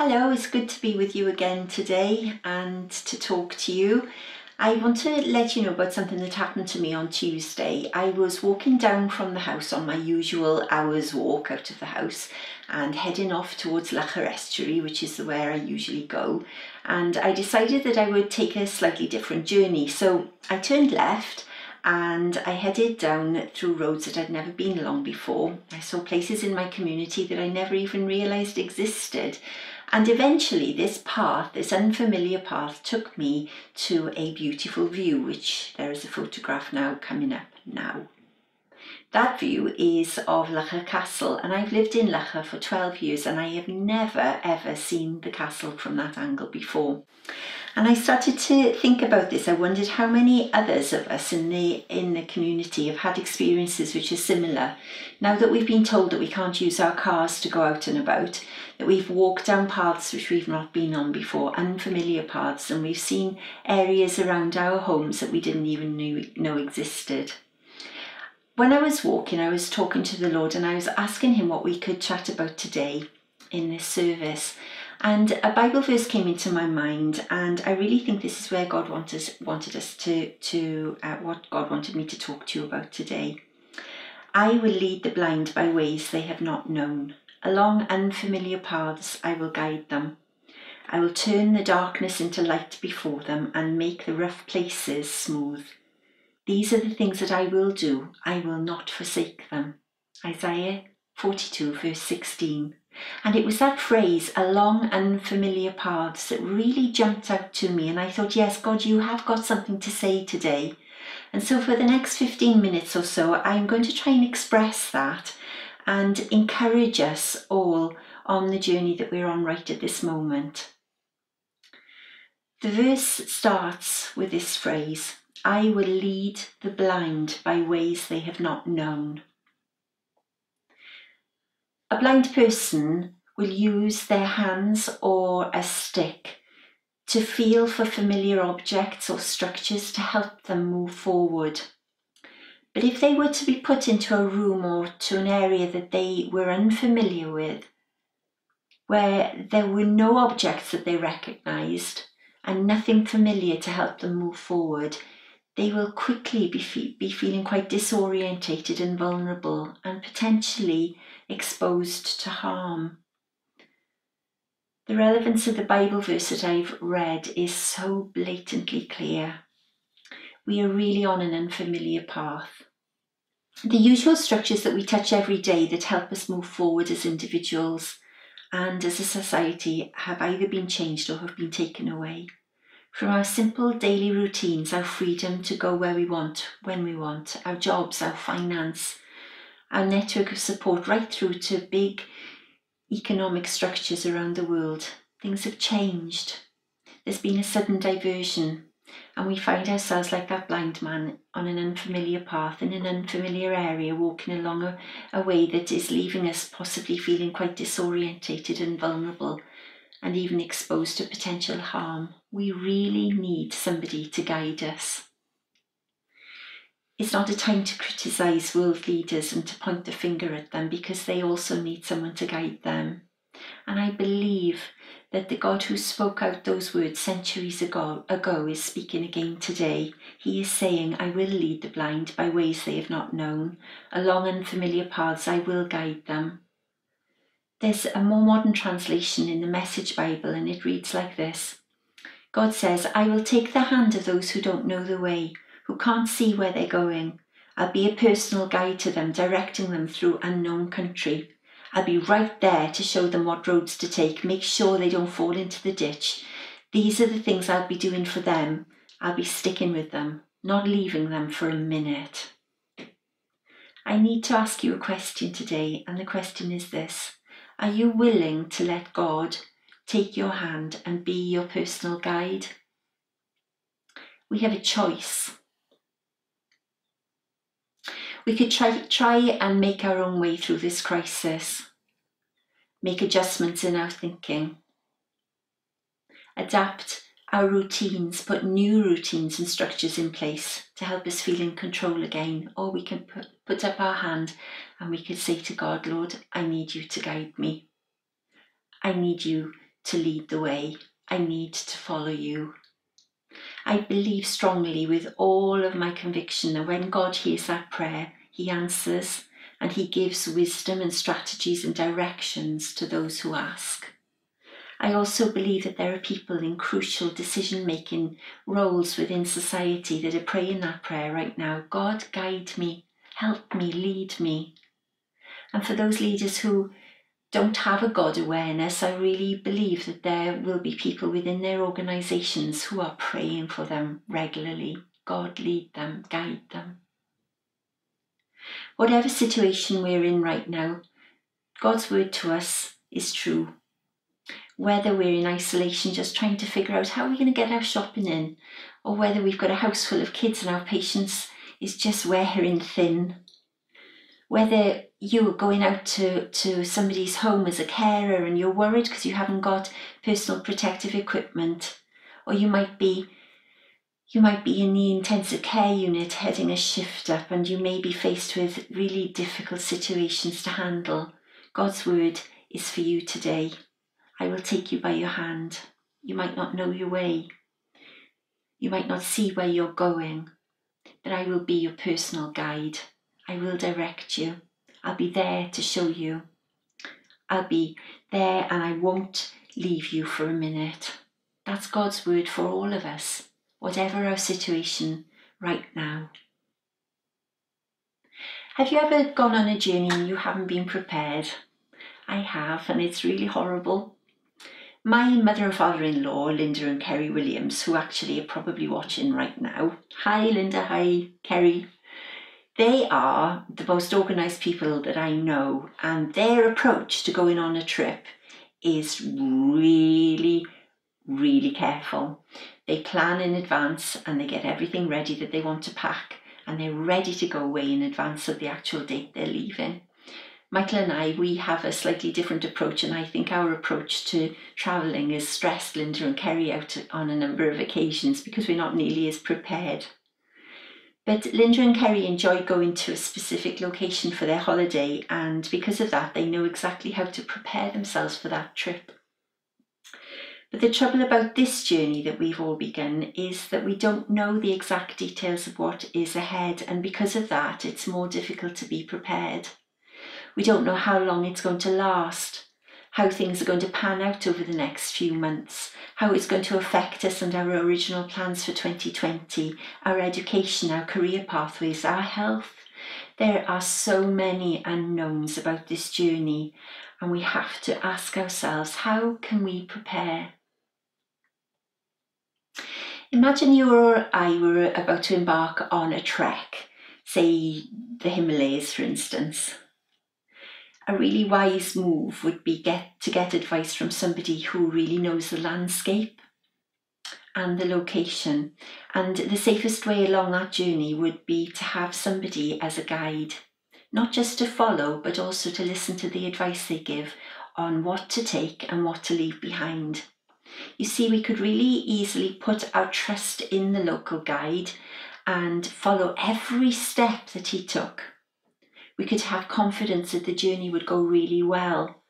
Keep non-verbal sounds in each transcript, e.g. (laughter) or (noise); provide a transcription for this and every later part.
Hello, it's good to be with you again today and to talk to you. I want to let you know about something that happened to me on Tuesday. I was walking down from the house on my usual hour's walk out of the house and heading off towards Loughor Estuary, which is where I usually go. And I decided that I would take a slightly different journey. So I turned left and I headed down through roads that I'd never been along before. I saw places in my community that I never even realised existed. And eventually, this path, this unfamiliar path, took me to a beautiful view, which there is a photograph now coming up now. That view is of Loughor Castle, and I've lived in Loughor for 12 years and I have never ever seen the castle from that angle before. And I started to think about this. I wondered how many others of us in the in the community have had experiences which are similar. Now that we've been told that we can't use our cars to go out and about, that we've walked down paths which we've not been on before, unfamiliar paths, and we've seen areas around our homes that we didn't even knew, know existed. When I was walking, I was talking to the Lord and I was asking him what we could chat about today in this service. And a Bible verse came into my mind, and I really think this is where God wanted, wanted us to, to uh, what God wanted me to talk to you about today. I will lead the blind by ways they have not known. Along unfamiliar paths I will guide them. I will turn the darkness into light before them and make the rough places smooth. These are the things that I will do. I will not forsake them. Isaiah 42, verse 16. And it was that phrase, along unfamiliar paths, that really jumped out to me. And I thought, yes, God, you have got something to say today. And so for the next 15 minutes or so, I'm going to try and express that and encourage us all on the journey that we're on right at this moment. The verse starts with this phrase I will lead the blind by ways they have not known. A blind person will use their hands or a stick to feel for familiar objects or structures to help them move forward. But if they were to be put into a room or to an area that they were unfamiliar with, where there were no objects that they recognised and nothing familiar to help them move forward, they will quickly be, fe- be feeling quite disorientated and vulnerable and potentially exposed to harm. The relevance of the Bible verse that I've read is so blatantly clear. We are really on an unfamiliar path. The usual structures that we touch every day that help us move forward as individuals and as a society have either been changed or have been taken away. From our simple daily routines, our freedom to go where we want, when we want, our jobs, our finance, our network of support, right through to big economic structures around the world, things have changed. There's been a sudden diversion, and we find ourselves like that blind man on an unfamiliar path in an unfamiliar area, walking along a, a way that is leaving us possibly feeling quite disorientated and vulnerable and even exposed to potential harm. We really need somebody to guide us. It's not a time to criticise world leaders and to point the finger at them because they also need someone to guide them. And I believe that the God who spoke out those words centuries ago, ago is speaking again today. He is saying, I will lead the blind by ways they have not known. Along unfamiliar paths I will guide them. There's a more modern translation in the Message Bible, and it reads like this God says, I will take the hand of those who don't know the way, who can't see where they're going. I'll be a personal guide to them, directing them through unknown country. I'll be right there to show them what roads to take, make sure they don't fall into the ditch. These are the things I'll be doing for them. I'll be sticking with them, not leaving them for a minute. I need to ask you a question today, and the question is this are you willing to let God take your hand and be your personal guide? We have a choice. We could try, try and make our own way through this crisis, make adjustments in our thinking, adapt our routines, put new routines and structures in place to help us feel in control again, or we can put, put up our hand and we could say to God, Lord, I need you to guide me. I need you to lead the way. I need to follow you. I believe strongly with all of my conviction that when God hears that prayer, He answers and He gives wisdom and strategies and directions to those who ask. I also believe that there are people in crucial decision making roles within society that are praying that prayer right now God, guide me, help me, lead me. And for those leaders who don't have a God awareness, I really believe that there will be people within their organisations who are praying for them regularly. God, lead them, guide them. Whatever situation we're in right now, God's word to us is true. Whether we're in isolation, just trying to figure out how we're going to get our shopping in, or whether we've got a house full of kids and our patience is just wearing thin. Whether you're going out to, to somebody's home as a carer and you're worried because you haven't got personal protective equipment, or you might be you might be in the intensive care unit heading a shift up and you may be faced with really difficult situations to handle. God's word is for you today. I will take you by your hand. You might not know your way. You might not see where you're going, but I will be your personal guide. I will direct you. I'll be there to show you. I'll be there and I won't leave you for a minute. That's God's word for all of us whatever our situation right now. Have you ever gone on a journey and you haven't been prepared? I have, and it's really horrible. My mother and father in law, Linda and Kerry Williams, who actually are probably watching right now. Hi, Linda. Hi, Kerry. They are the most organised people that I know, and their approach to going on a trip is really, really careful. They plan in advance and they get everything ready that they want to pack and they're ready to go away in advance of the actual date they're leaving. Michael and I, we have a slightly different approach, and I think our approach to travelling has stressed Linda and Kerry out on a number of occasions because we're not nearly as prepared. But Linda and Kerry enjoy going to a specific location for their holiday, and because of that, they know exactly how to prepare themselves for that trip. But the trouble about this journey that we've all begun is that we don't know the exact details of what is ahead, and because of that, it's more difficult to be prepared. We don't know how long it's going to last, how things are going to pan out over the next few months, how it's going to affect us and our original plans for 2020, our education, our career pathways, our health. There are so many unknowns about this journey, and we have to ask ourselves how can we prepare? Imagine uh, you or I were about to embark on a trek, say the Himalayas for instance. A really wise move would be get to get advice from somebody who really knows the landscape and the location. And the safest way along that journey would be to have somebody as a guide, not just to follow, but also to listen to the advice they give on what to take and what to leave behind. You see, we could really easily put our trust in the local guide and follow every step that he took. We could have confidence that the journey would go really well.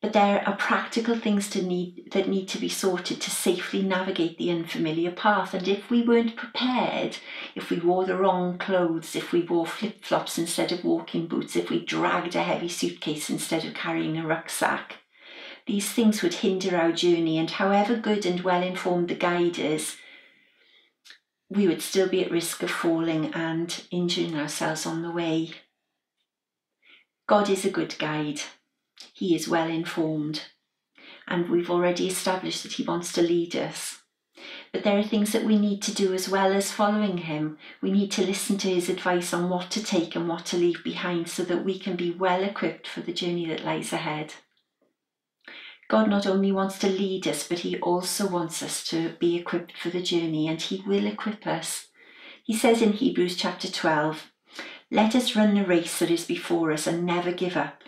But there are practical things to need, that need to be sorted to safely navigate the unfamiliar path. And if we weren't prepared, if we wore the wrong clothes, if we wore flip flops instead of walking boots, if we dragged a heavy suitcase instead of carrying a rucksack, these things would hinder our journey, and however good and well informed the guide is, we would still be at risk of falling and injuring ourselves on the way. God is a good guide. He is well informed, and we've already established that He wants to lead us. But there are things that we need to do as well as following Him. We need to listen to His advice on what to take and what to leave behind so that we can be well equipped for the journey that lies ahead. God not only wants to lead us, but He also wants us to be equipped for the journey, and He will equip us. He says in Hebrews chapter 12, Let us run the race that is before us and never give up.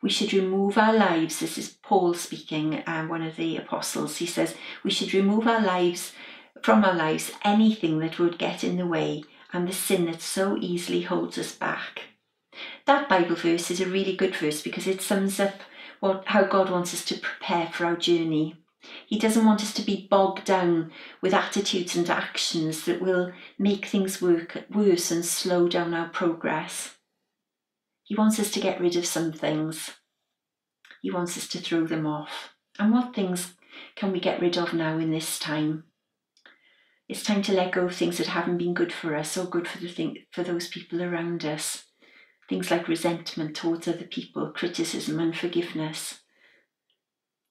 We should remove our lives. This is Paul speaking, um, one of the apostles. He says, We should remove our lives from our lives anything that would get in the way and the sin that so easily holds us back. That Bible verse is a really good verse because it sums up what, how God wants us to prepare for our journey. He doesn't want us to be bogged down with attitudes and actions that will make things work worse and slow down our progress. He wants us to get rid of some things. He wants us to throw them off. And what things can we get rid of now in this time? It's time to let go of things that haven't been good for us or good for the thing, for those people around us. Things like resentment towards other people, criticism, unforgiveness.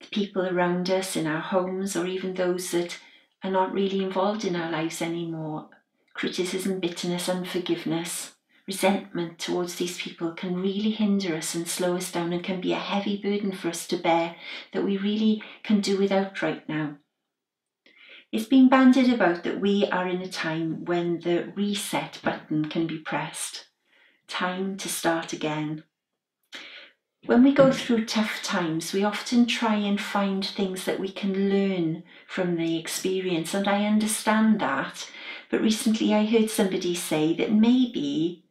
The people around us in our homes, or even those that are not really involved in our lives anymore. Criticism, bitterness, unforgiveness, resentment towards these people can really hinder us and slow us down and can be a heavy burden for us to bear that we really can do without right now. It's been bandied about that we are in a time when the reset button can be pressed. Time to start again. When we go through tough times, we often try and find things that we can learn from the experience, and I understand that. But recently I heard somebody say that maybe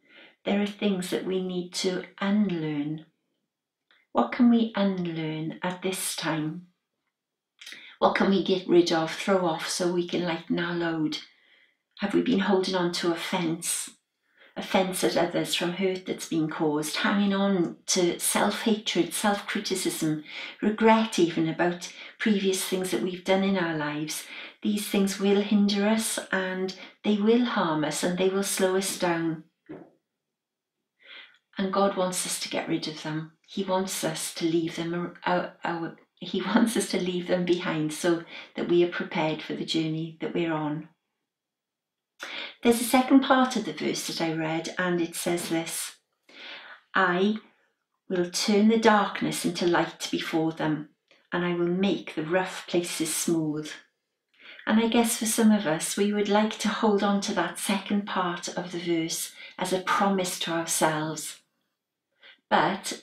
there are things that we need to unlearn. What can we unlearn at this time? What can we get rid of, throw off so we can lighten our load? Have we been holding on to offence? Offence at others from hurt that's been caused, hanging on to self hatred, self criticism, regret even about previous things that we've done in our lives. These things will hinder us and they will harm us and they will slow us down. And God wants us to get rid of them. He wants us to leave them out, out, he (laughs) wants us to leave them behind so that we are prepared for the journey that we're on. There's a second part of the verse that I read, and it says this I will turn the darkness into light before them, and I will make the rough places smooth. And I guess for some of us, we would like to hold on to that second part of the verse as a promise to ourselves. But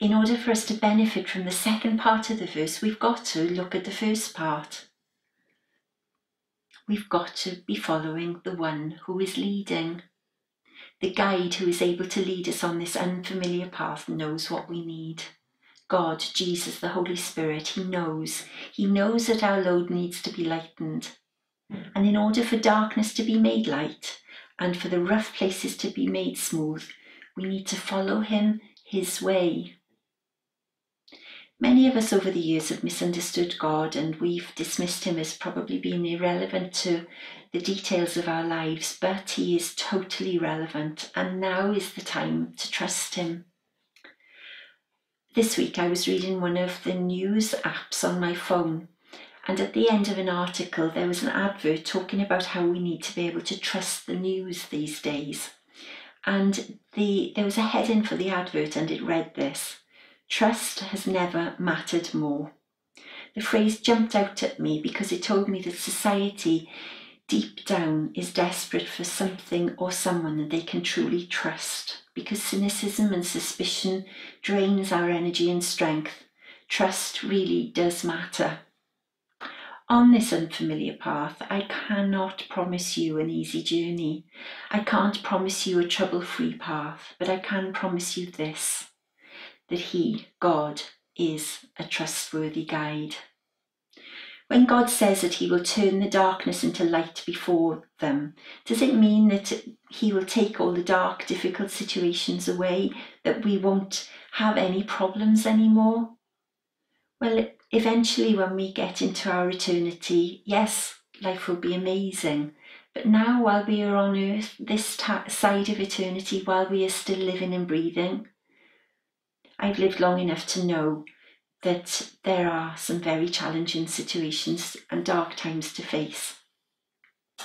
in order for us to benefit from the second part of the verse, we've got to look at the first part. We've got to be following the one who is leading. The guide who is able to lead us on this unfamiliar path knows what we need. God, Jesus, the Holy Spirit, He knows. He knows that our load needs to be lightened. And in order for darkness to be made light and for the rough places to be made smooth, we need to follow Him His way. Many of us over the years have misunderstood God and we've dismissed him as probably being irrelevant to the details of our lives, but he is totally relevant and now is the time to trust him. This week I was reading one of the news apps on my phone and at the end of an article there was an advert talking about how we need to be able to trust the news these days. And the there was a heading for the advert and it read this Trust has never mattered more. The phrase jumped out at me because it told me that society deep down is desperate for something or someone that they can truly trust because cynicism and suspicion drains our energy and strength. Trust really does matter. On this unfamiliar path, I cannot promise you an easy journey. I can't promise you a trouble free path, but I can promise you this that He, God, is a trustworthy guide. When God says that He will turn the darkness into light before them, does it mean that He will take all the dark, difficult situations away, that we won't have any problems anymore? Well, eventually, when we get into our eternity, yes, life will be amazing. But now, while we are on earth, this side of eternity, while we are still living and breathing, I've lived long enough to know that there are some very challenging situations and dark times to face.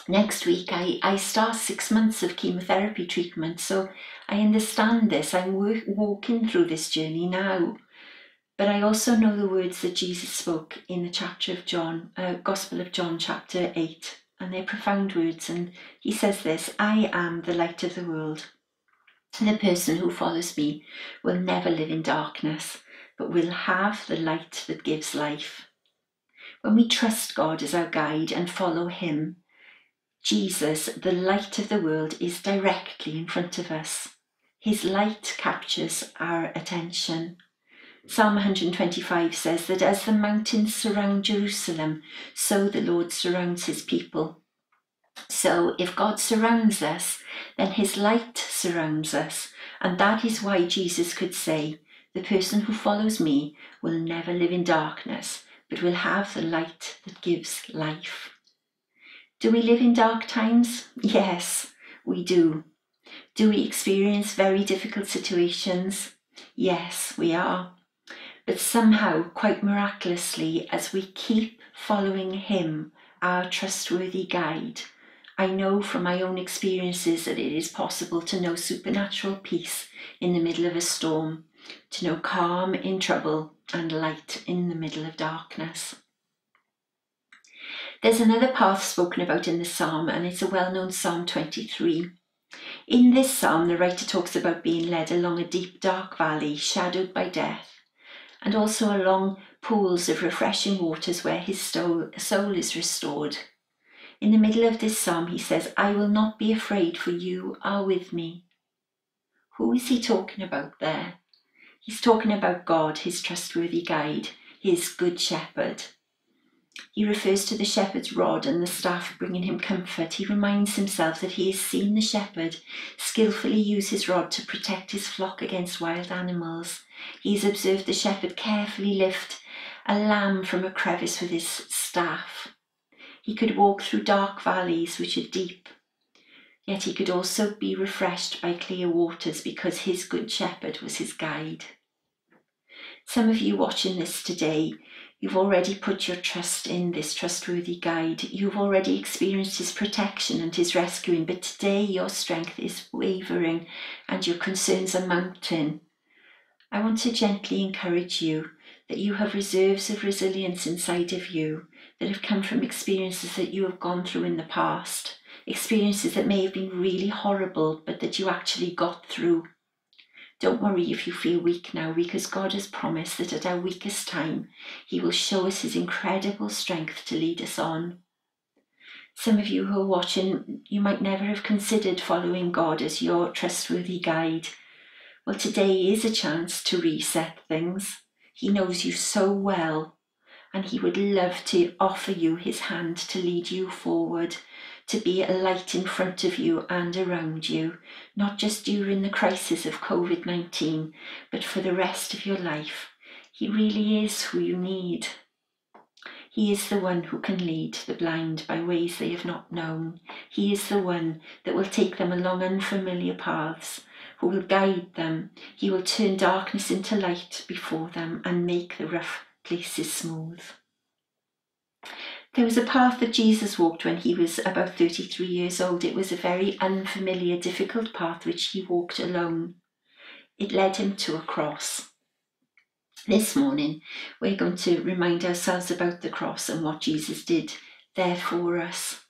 Next week, I, I start six months of chemotherapy treatment, so I understand this. I'm work, walking through this journey now. But I also know the words that Jesus spoke in the chapter of John, uh, Gospel of John, chapter 8, and they're profound words. And he says this I am the light of the world. The person who follows me will never live in darkness, but will have the light that gives life. When we trust God as our guide and follow Him, Jesus, the light of the world, is directly in front of us. His light captures our attention. Psalm 125 says that as the mountains surround Jerusalem, so the Lord surrounds his people. So if God surrounds us, then his light surrounds us. And that is why Jesus could say, The person who follows me will never live in darkness, but will have the light that gives life. Do we live in dark times? Yes, we do. Do we experience very difficult situations? Yes, we are. But somehow, quite miraculously, as we keep following Him, our trustworthy guide, I know from my own experiences that it is possible to know supernatural peace in the middle of a storm, to know calm in trouble and light in the middle of darkness. There's another path spoken about in the psalm, and it's a well known Psalm 23. In this psalm, the writer talks about being led along a deep, dark valley shadowed by death, and also along pools of refreshing waters where his soul, is restored. In the middle of this psalm, he says, I will not be afraid, for you are with me. Who is he talking about there? He's talking about God, his trustworthy guide, his good shepherd. He refers to the shepherd's rod and the staff bringing him comfort. He reminds himself that he has seen the shepherd skillfully use his rod to protect his flock against wild animals. He has observed the shepherd carefully lift a lamb from a crevice with his staff. He could walk through dark valleys which are deep, yet he could also be refreshed by clear waters because his good shepherd was his guide. Some of you watching this today You've already put your trust in this trustworthy guide. You've already experienced his protection and his rescuing, but today your strength is wavering and your concerns are mounting. I want to gently encourage you that you have reserves of resilience inside of you that have come from experiences that you have gone through in the past, experiences that may have been really horrible, but that you actually got through. Don't worry if you feel weak now, because God has promised that at our weakest time, He will show us His incredible strength to lead us on. Some of you who are watching, you might never have considered following God as your trustworthy guide. Well, today is a chance to reset things. He knows you so well, and He would love to offer you His hand to lead you forward to be a light in front of you and around you, not just during the crisis of COVID 19, but for the rest of your life. He really is who you need. He is the one who can lead the blind by ways they have not known. He is the one that will take them along unfamiliar paths, who will guide them. He will turn darkness into light before them and make the rough places smooth. There was a path that Jesus walked when he was about 33 years old. It was a very unfamiliar, difficult path which he walked alone. It led him to a cross. This morning, we're going to remind ourselves about the cross and what Jesus did there for us.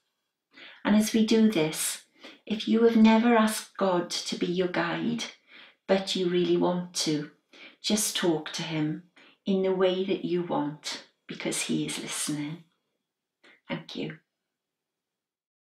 And as we do this, if you have never asked God to be your guide, but you really want to, just talk to Him in the way that you want because He is listening. Thank you.